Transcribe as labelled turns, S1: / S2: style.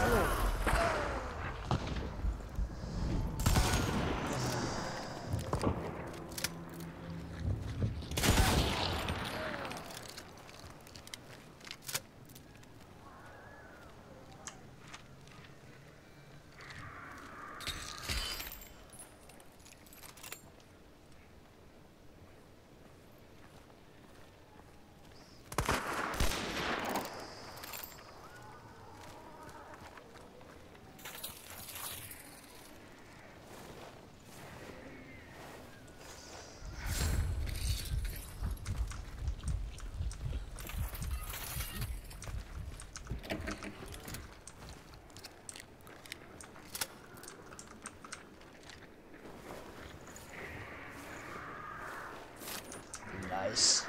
S1: Oh. Guys.